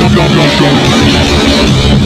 go, go, go, go.